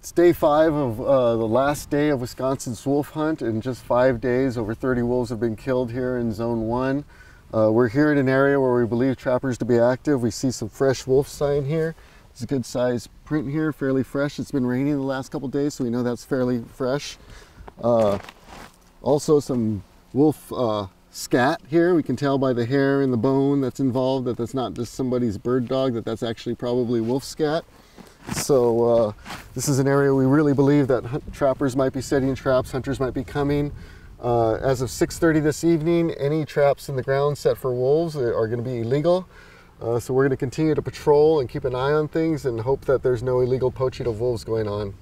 It's day five of uh, the last day of Wisconsin's wolf hunt. In just five days, over 30 wolves have been killed here in Zone 1. Uh, we're here in an area where we believe trappers to be active. We see some fresh wolf sign here. It's a good size print here, fairly fresh. It's been raining the last couple days, so we know that's fairly fresh. Uh, also some wolf uh, scat here. We can tell by the hair and the bone that's involved that that's not just somebody's bird dog, that that's actually probably wolf scat. So uh, this is an area we really believe that trappers might be setting traps, hunters might be coming. Uh, as of 6.30 this evening, any traps in the ground set for wolves are going to be illegal. Uh, so we're going to continue to patrol and keep an eye on things and hope that there's no illegal poaching of wolves going on.